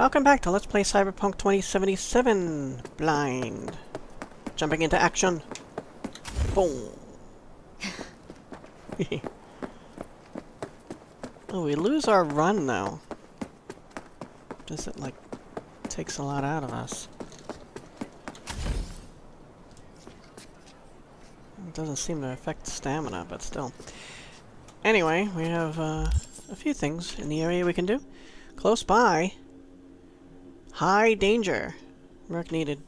Welcome back to Let's Play Cyberpunk 2077 Blind. Jumping into action. Boom. oh, we lose our run though. Does it like takes a lot out of us? It doesn't seem to affect stamina, but still. Anyway, we have uh, a few things in the area we can do. Close by, high danger. Work needed.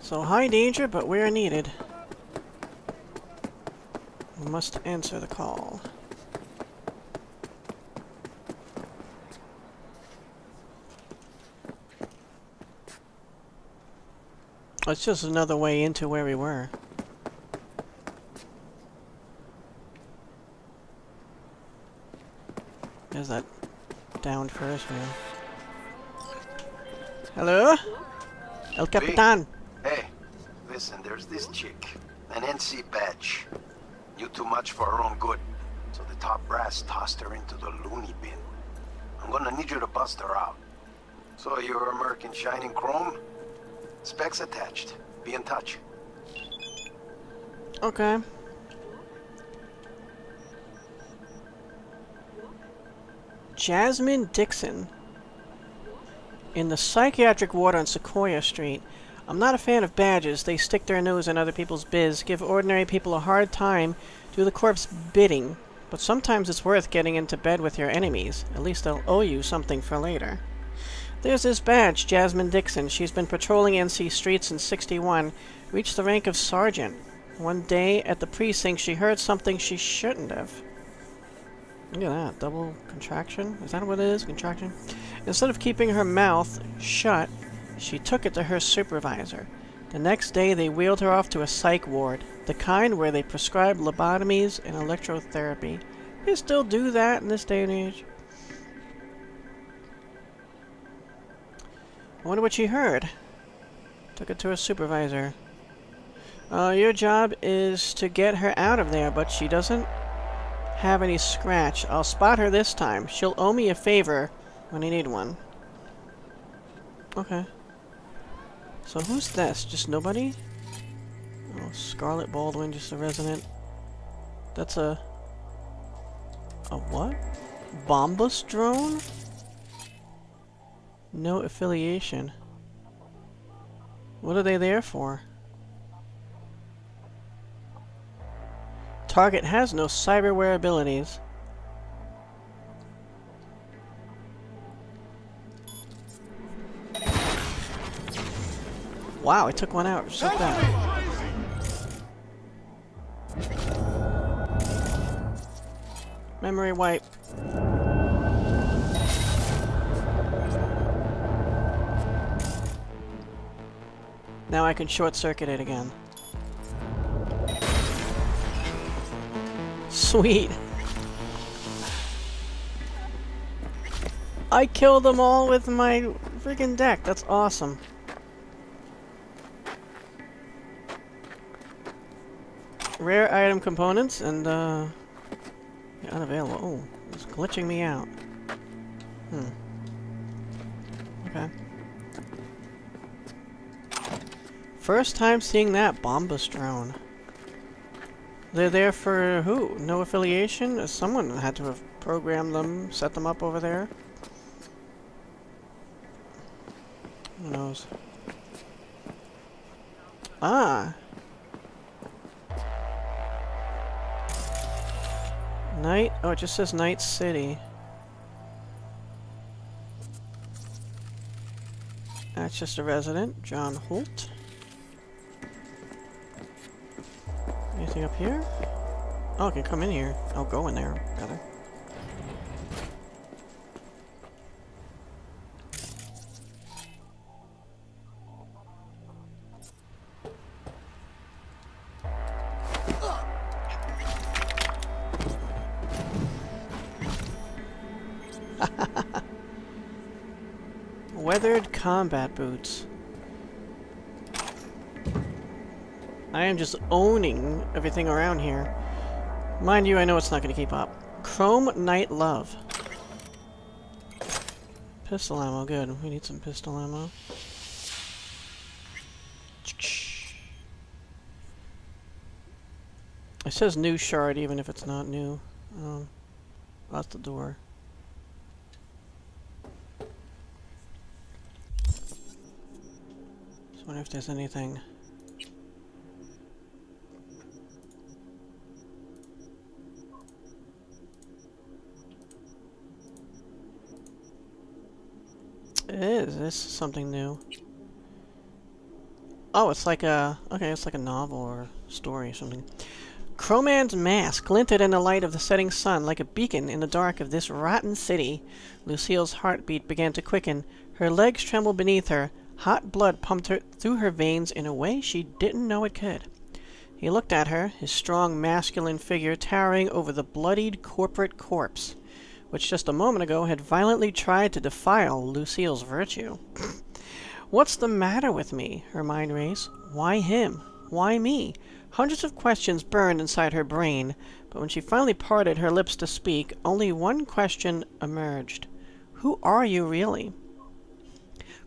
So high danger, but we are needed. We must answer the call. It's just another way into where we were. There's that downed first man. Hello? El Capitan. Hey, listen, there's this chick, an NC badge. Knew too much for her own good, so the top brass tossed her into the loony bin. I'm gonna need you to bust her out. So you're American Shining Chrome? Specs attached. Be in touch. Okay. Jasmine Dixon. In the psychiatric ward on Sequoia Street. I'm not a fan of badges. They stick their nose in other people's biz, give ordinary people a hard time, do the corp's bidding. But sometimes it's worth getting into bed with your enemies. At least they'll owe you something for later. There's this badge, Jasmine Dixon. She's been patrolling NC streets since 61. Reached the rank of sergeant. One day at the precinct, she heard something she shouldn't have. Look at that. Double contraction? Is that what it is? Contraction? Instead of keeping her mouth shut, she took it to her supervisor. The next day, they wheeled her off to a psych ward, the kind where they prescribe lobotomies and electrotherapy. They still do that in this day and age. I wonder what she heard. Took it to her supervisor. Uh, your job is to get her out of there, but she doesn't have any scratch. I'll spot her this time. She'll owe me a favor when I need one. Okay. So who's this? Just nobody? Oh, Scarlet Baldwin, just a resident. That's a... A what? Bombus drone? No affiliation. What are they there for? Target has no cyberware abilities. Wow, I took one out like that. Memory wipe. Now I can short-circuit it again. Sweet. I killed them all with my freaking deck. That's awesome. Rare item components and uh unavailable. Oh, it's glitching me out. Hmm. Okay. First time seeing that Bombus drone. They're there for who? No affiliation? Someone had to have programmed them, set them up over there. Who knows? Ah! Night? Oh, it just says Night City. That's just a resident, John Holt. Anything up here? Oh, I can come in here. I'll go in there, rather. Weathered combat boots. I am just owning everything around here. Mind you, I know it's not going to keep up. Chrome Night Love. Pistol ammo, good. We need some pistol ammo. It says new shard even if it's not new. Um, that's the door. Just wonder if there's anything. It is. This is something new. Oh, it's like a... Okay, it's like a novel or story or something. Chroman's mask glinted in the light of the setting sun like a beacon in the dark of this rotten city. Lucille's heartbeat began to quicken. Her legs trembled beneath her. Hot blood pumped her through her veins in a way she didn't know it could. He looked at her, his strong masculine figure towering over the bloodied corporate corpse which just a moment ago had violently tried to defile Lucille's virtue. What's the matter with me? Her mind raced. Why him? Why me? Hundreds of questions burned inside her brain, but when she finally parted her lips to speak, only one question emerged. Who are you really?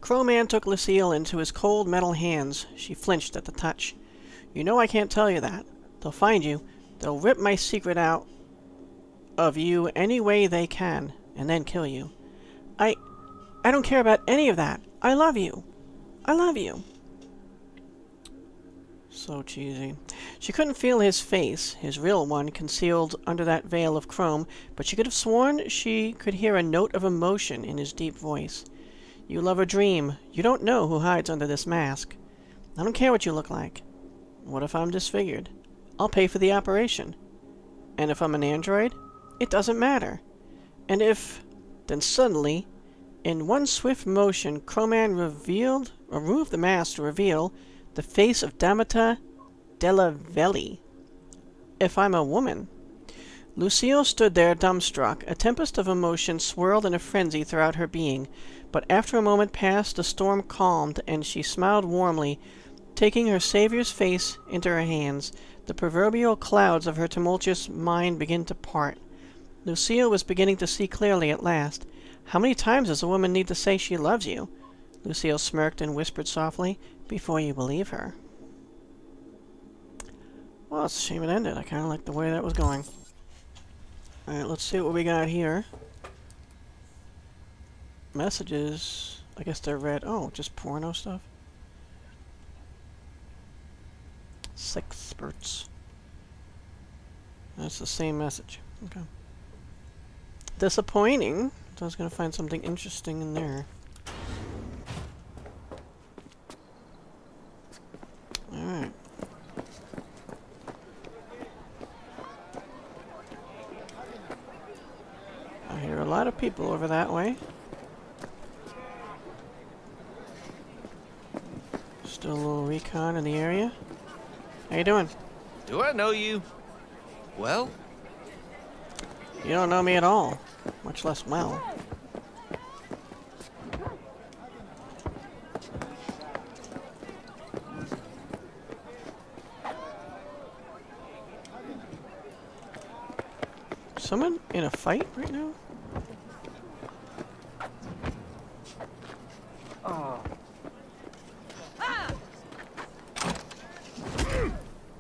Chroman took Lucille into his cold metal hands. She flinched at the touch. You know I can't tell you that. They'll find you. They'll rip my secret out of you any way they can, and then kill you. I... I don't care about any of that. I love you. I love you. So cheesy. She couldn't feel his face, his real one, concealed under that veil of chrome, but she could have sworn she could hear a note of emotion in his deep voice. You love a dream. You don't know who hides under this mask. I don't care what you look like. What if I'm disfigured? I'll pay for the operation. And if I'm an android? It doesn't matter. And if... Then suddenly, in one swift motion, Chroman revealed, removed the mask to reveal the face of Damata Della Velli. If I'm a woman. Lucille stood there dumbstruck. A tempest of emotion swirled in a frenzy throughout her being, but after a moment passed, the storm calmed, and she smiled warmly, taking her savior's face into her hands. The proverbial clouds of her tumultuous mind began to part. Lucille was beginning to see clearly at last. How many times does a woman need to say she loves you? Lucille smirked and whispered softly, before you believe her. Well, it's a shame it ended. I kind of like the way that was going. Alright, let's see what we got here. Messages. I guess they're red. Oh, just porno stuff. Six spurts. That's the same message. Okay disappointing. I was going to find something interesting in there. Alright. I hear a lot of people over that way. Still a little recon in the area. How you doing? Do I know you? Well? You don't know me at all much less well. Someone in a fight right now? Oh.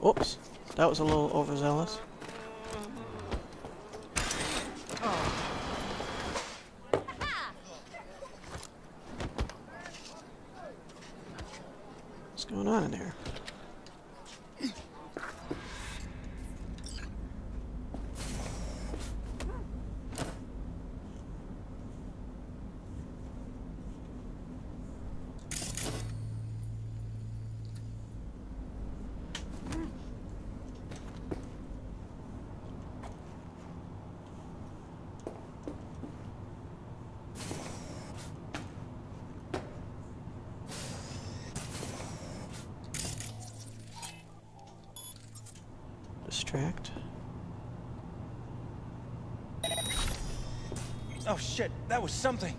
Oops. That was a little overzealous. extract. Oh shit, that was something.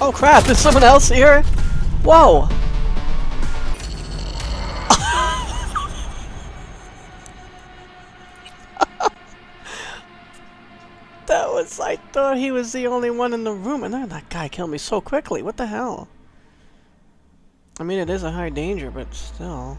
Oh crap, there's someone else here? Whoa! That was, I thought he was the only one in the room, and then that guy killed me so quickly. What the hell? I mean, it is a high danger, but still.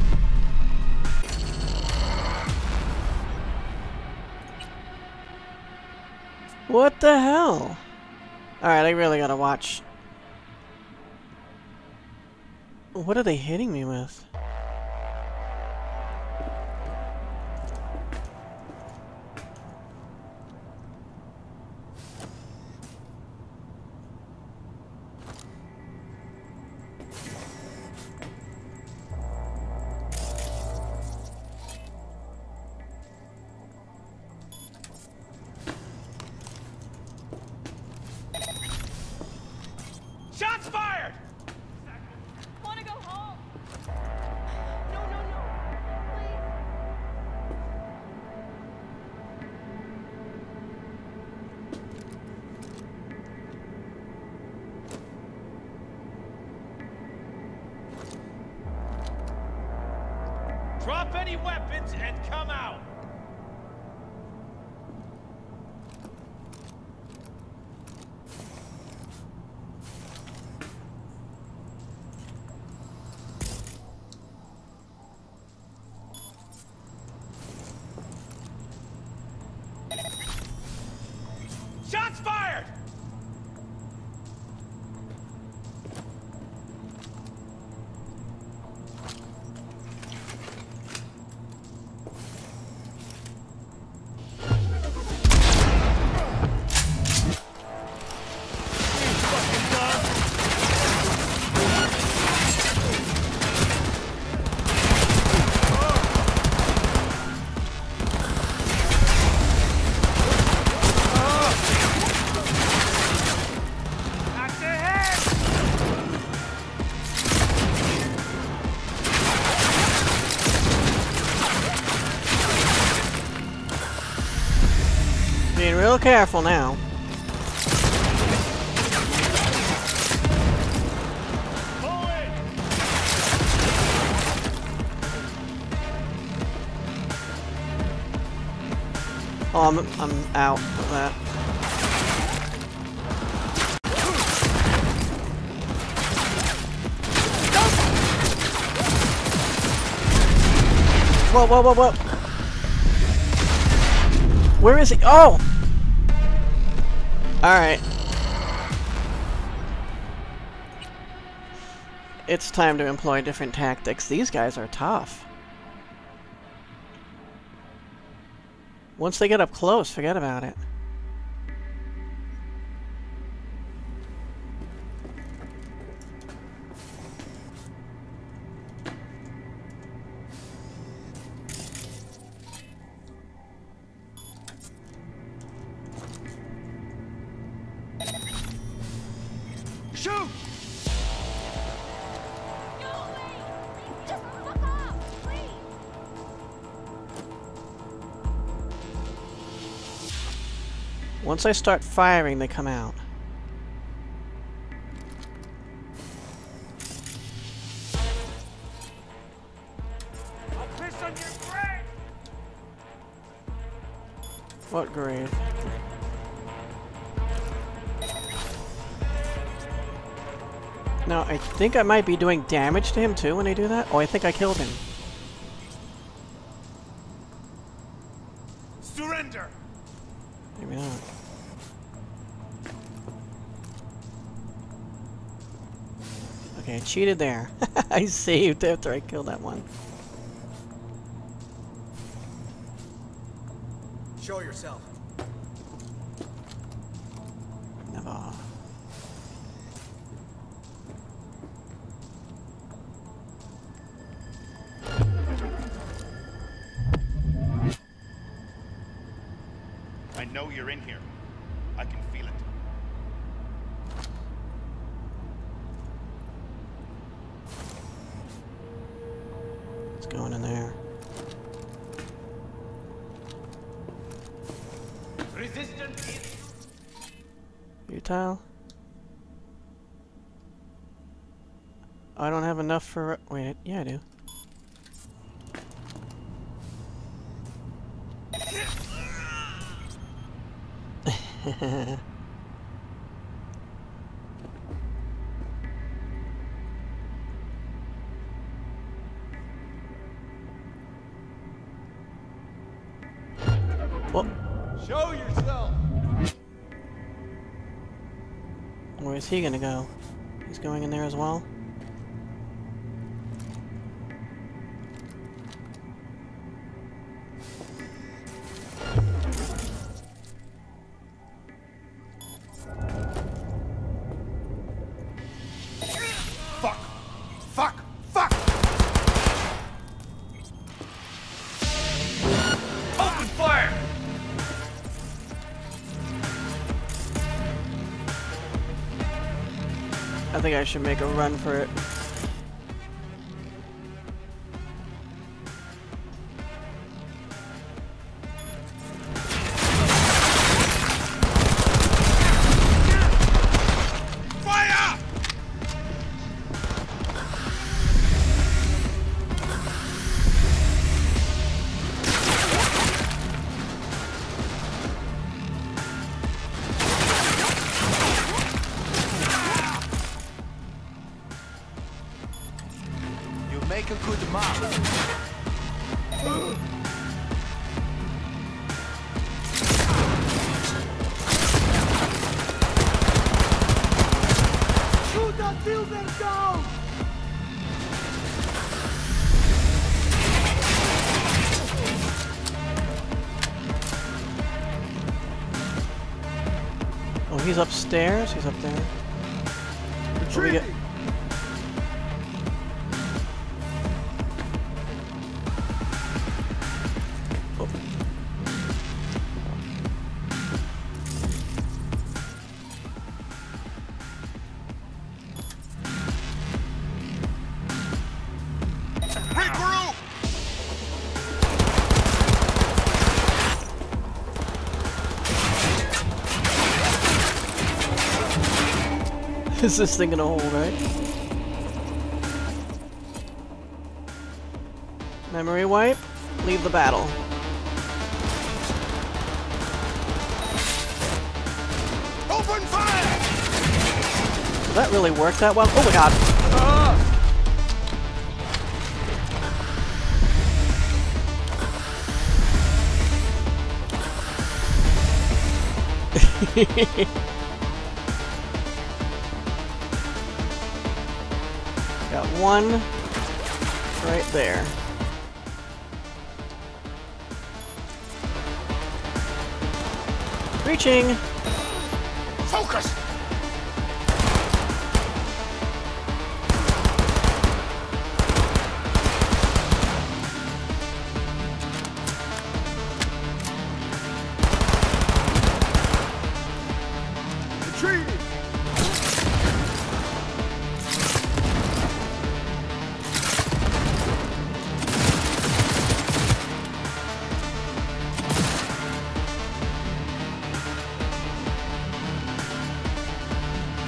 What the hell? Alright, I really gotta watch. What are they hitting me with? Drop any weapons and come out! Being real careful now. Oh, I'm, I'm out of that. Whoa, whoa, whoa, whoa! Where is he? Oh! Alright. It's time to employ different tactics. These guys are tough. Once they get up close, forget about it. Once I start firing, they come out. What grave? Now, I think I might be doing damage to him too when I do that. Oh, I think I killed him. Cheated there. I saved after I killed that one. Show yourself. Never. I know you're in here. I don't have enough for. Wait, yeah, I do. well, where is he gonna go? He's going in there as well? Think I should make a run for it. Make a good mark. Shoot that building down! Oh, he's upstairs? He's up there. What Is this thing gonna hold, right? Memory wipe. Leave the battle. Open fire! Did that really work that well? Oh my god! Uh-huh. Got one right there. Reaching!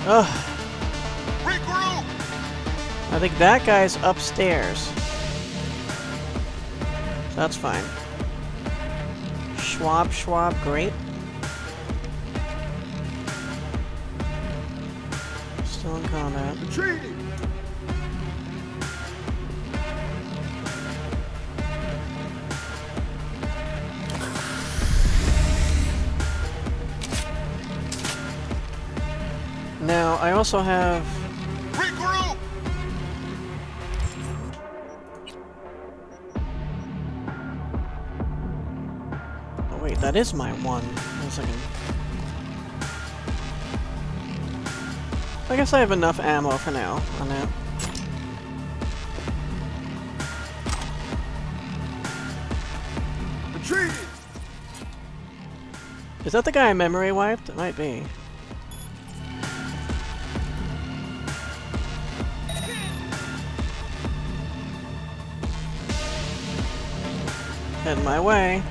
Ugh. I think that guy's upstairs. So that's fine. Schwab, Schwab, great. Still in combat. Retreating! Also have... Regroup! Oh wait, that is my one. A second. I guess I have enough ammo for now on that. Retreating! Is that the guy I memory wiped? It might be. Heading my way.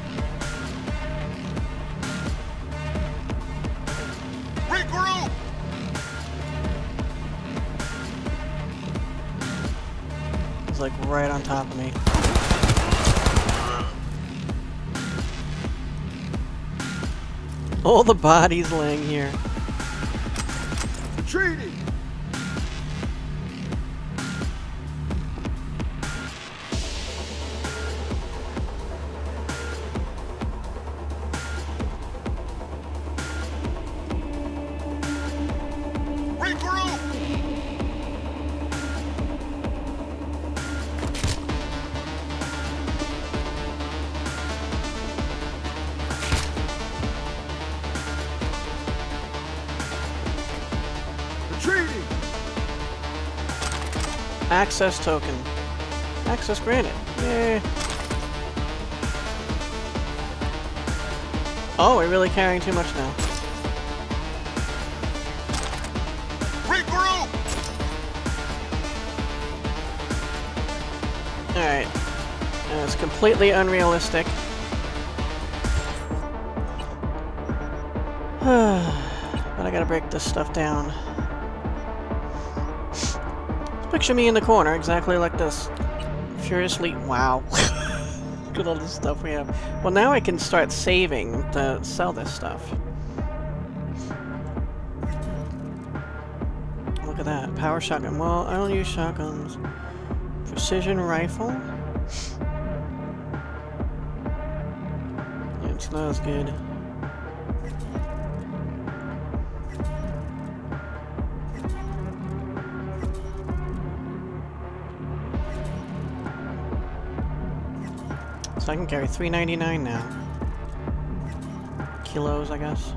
Regroup! He's like right on top of me. All the bodies laying here. Retreating! Access token. Access granted. Yay. Oh, we're really carrying too much now. Regroup! Alright. It's completely unrealistic. but I gotta break this stuff down. Picture me in the corner, exactly like this. Furiously. Wow. Look at all the stuff we have. Well, now I can start saving to sell this stuff. Look at that. Power shotgun. Well, I don't use shotguns. Precision rifle. Yeah, it's not as good. So I can carry 399 now. Kilos, I guess.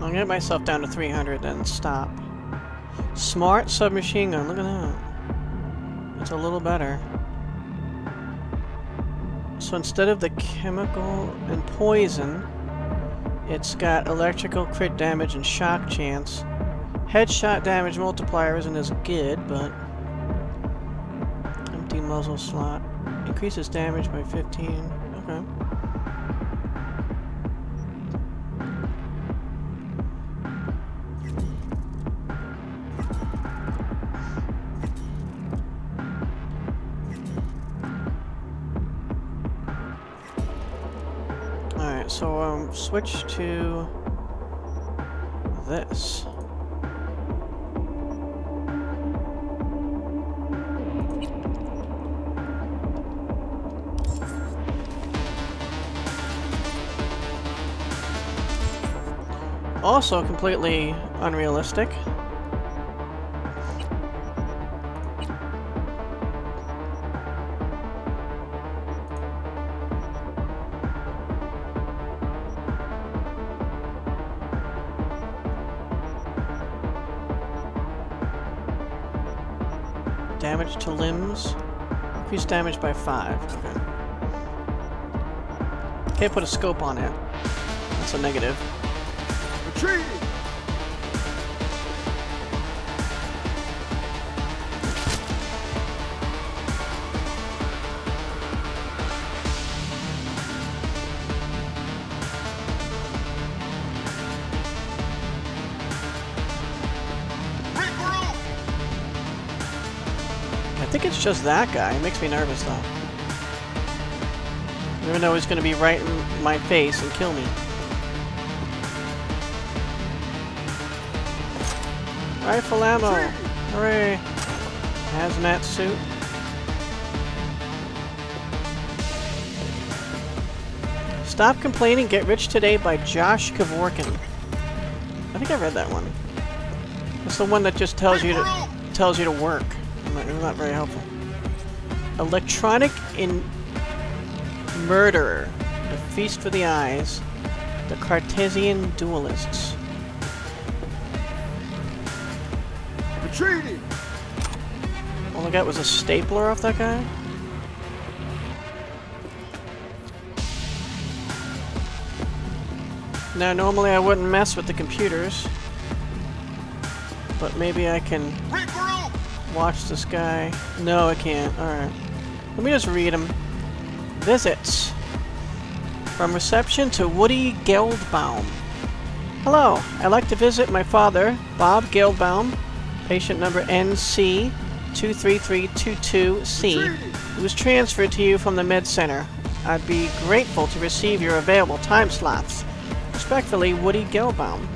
I'll get myself down to 300 then stop. Smart submachine gun, look at that. It's a little better. So instead of the chemical and poison, it's got electrical crit damage and shock chance. Headshot damage multiplier isn't as good, but... Empty muzzle slot. Increases damage by 15. Alright, so um, switch to this. Also completely unrealistic. To limbs. Increase damage by 5. Okay. Can't put a scope on it. That's a negative. Think it's just that guy. It makes me nervous though. Even though he's going to be right in my face and kill me. Rifle ammo! Hooray! Hazmat suit. Stop Complaining, Get Rich Today by Josh Kevorkian. I think I read that one. It's the one that just tells you to tells you to work. Not, not very helpful. Electronic in Murderer. The Feast for the Eyes. The Cartesian Duelists. Retreating! All I got was a stapler off that guy? Now, normally I wouldn't mess with the computers. But maybe I can! Watch this guy. No, I can't. Alright. Let me just read him. Visits. From reception to Woody Geldbaum. Hello, I'd like to visit my father, Bob Geldbaum, patient number NC 23322C, who was transferred to you from the Med Center. I'd be grateful to receive your available time slots. Respectfully, Woody Geldbaum.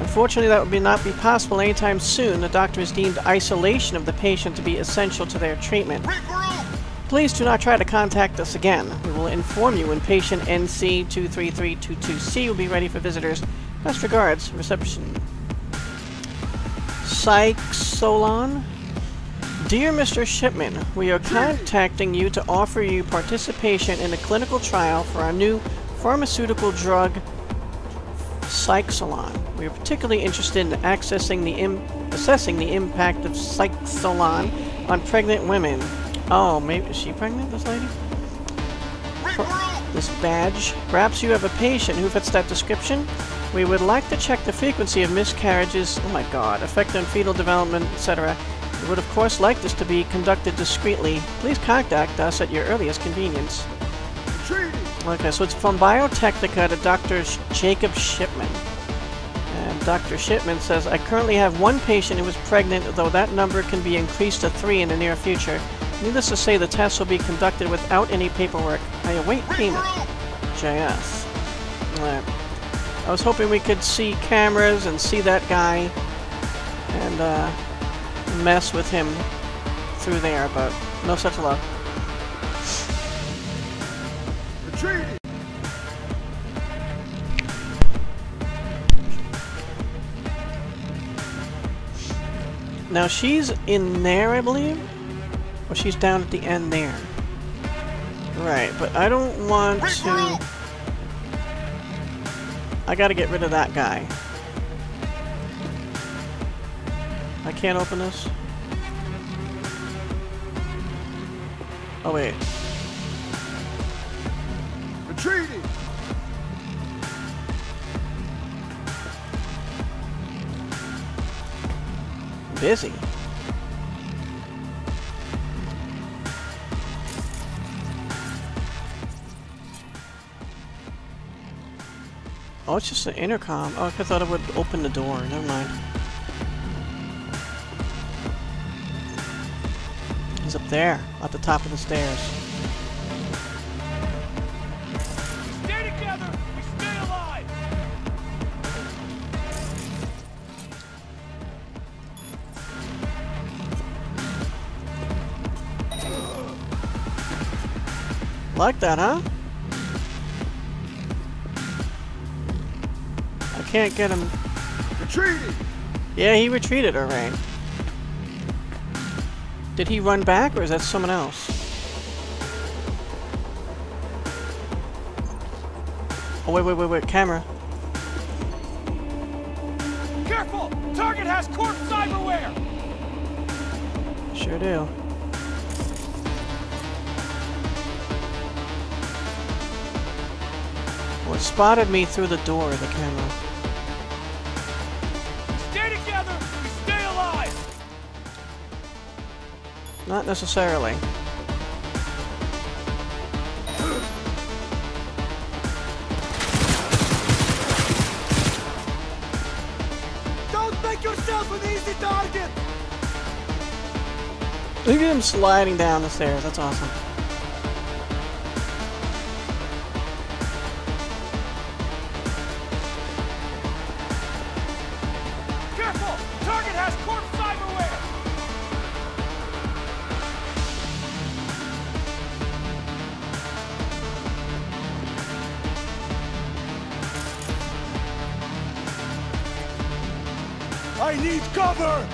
Unfortunately, that would not be possible anytime soon. The doctor has deemed isolation of the patient to be essential to their treatment. Regroup! Please do not try to contact us again. We will inform you when patient NC23322C will be ready for visitors. Best regards, reception. Psych Solon? Dear Mr. Shipman, we are contacting you to offer you participation in a clinical trial for our new pharmaceutical drug, Psyxolon. We are particularly interested in accessing the Im assessing the impact of Psyxolon on pregnant women. Oh, maybe is she pregnant, this lady? This badge. Perhaps you have a patient who fits that description. We would like to check the frequency of miscarriages, oh my god, effect on fetal development, etc. We would of course like this to be conducted discreetly. Please contact us at your earliest convenience. Okay, so it's from Biotechnica to Dr. Jacob Shipman. And Dr. Shipman says, I currently have one patient who is pregnant, though that number can be increased to three in the near future. Needless to say, the test will be conducted without any paperwork. I await payment. JS. Alright. I was hoping we could see cameras and see that guy and uh, mess with him through there, but no such luck. Now she's in there, I believe? Or she's down at the end there. Right, but I don't want to... I gotta get rid of that guy. I can't open this? Oh wait. Busy. Oh, it's just an intercom. Oh, I thought it would open the door. Never mind. He's up there, at the top of the stairs. Like that, huh? I can't get him. Retreated! Yeah, he retreated, alright. Did he run back, or is that someone else? Oh, wait, wait, wait, wait, camera. Careful! Target has corpse cyberware! Sure do. Well, spotted me through the door, of the camera. Stay together! Stay alive! Not necessarily. Don't make yourself an easy target! Look at him sliding down the stairs. That's awesome. Cover!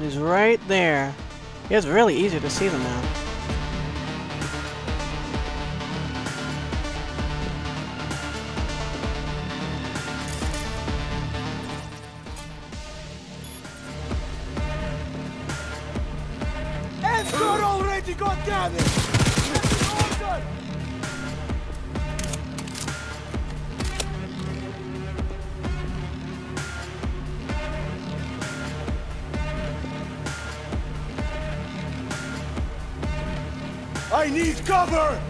He's right there. It's really easy to see them now. I need cover!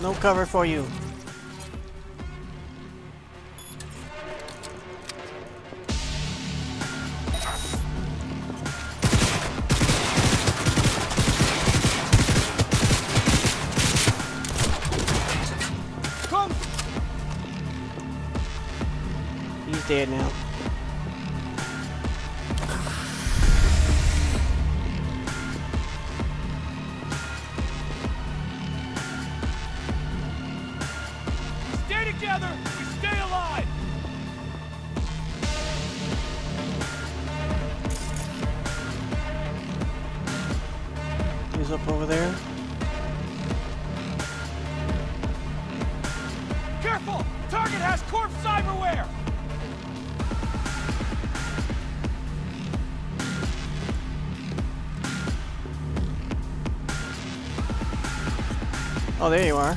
No cover for you. Come! He's dead now. Oh, there you are.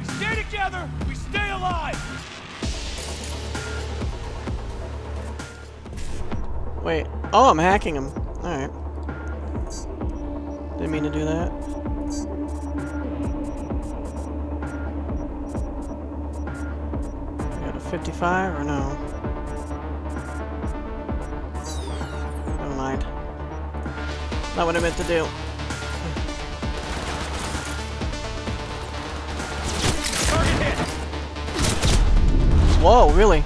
We stay together. We stay alive. Wait. Oh, I'm hacking him. Alright. Didn't mean to do that. Got a 55 or no? Never mind. Not what I meant to do. Whoa, really?